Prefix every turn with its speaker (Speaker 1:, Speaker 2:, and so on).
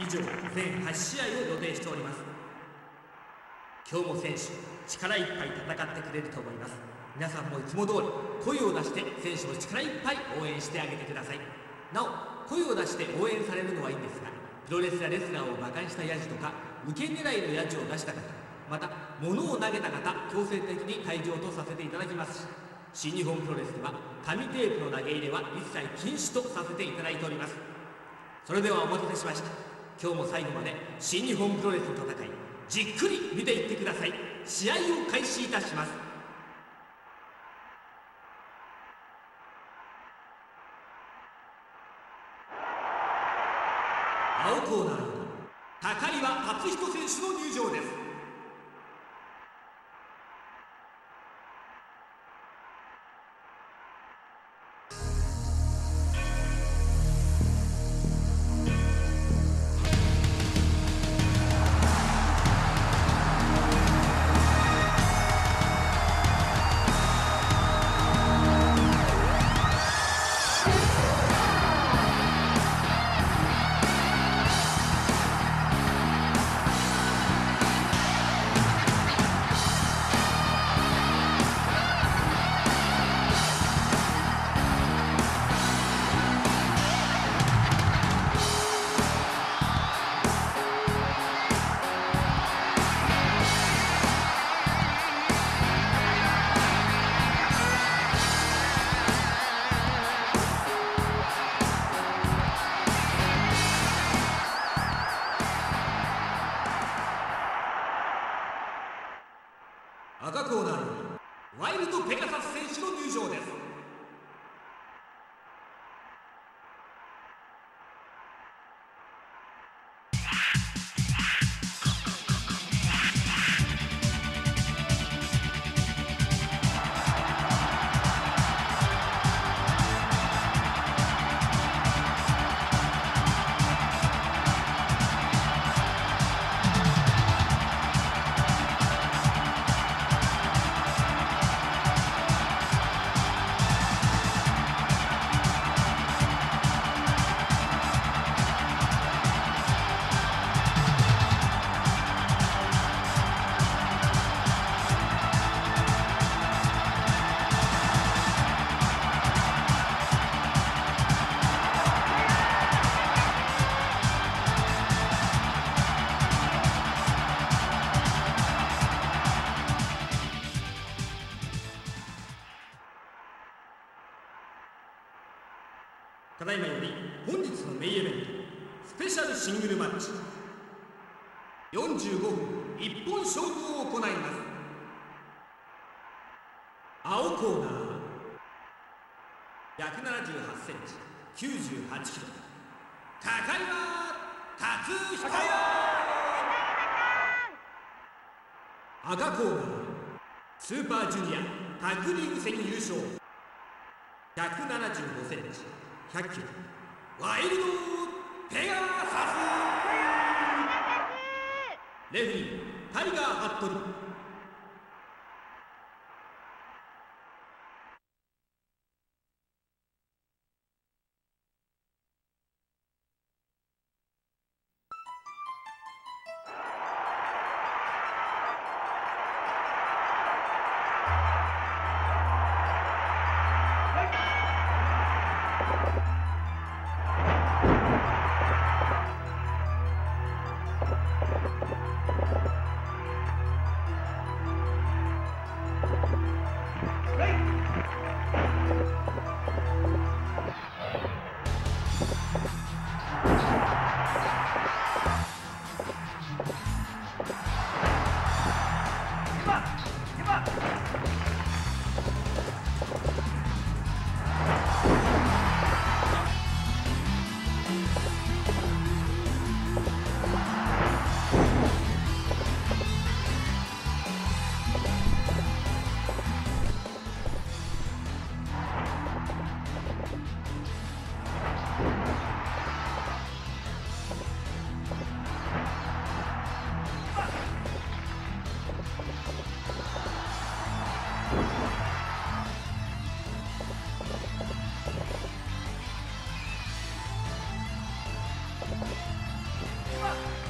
Speaker 1: 以上全8試合を予定しております。今日も選手力いっぱい戦ってくれると思います。皆さんもいつも通り声を出して選手を力いっぱい応援してあげてください。なお声を出して応援されるのはいいんですがプロレスやレスラーを馬鹿にしたヤジとか受け狙いのヤジを出した方また物を投げた方強制的に退場とさせていただきます。し新日本プロレスでは紙テープの投げ入れは一切禁止とさせていただいております。それではお待たせしました。今日も最後まで新日本プロレスの戦いじっくり見ていってください。試合を開始いたします。青コーナー高岩達人選手の入場です。だいまより本日のメインイベントスペシャルシングルマッチ。45分一本勝負を行います。青コーナー178センチ98キロ。高岩達彦赤コーナースーパージュニアタッグリーグ戦優勝175センチ100キロワイルドペガサス。レフリータイガー・ハットリ。 아!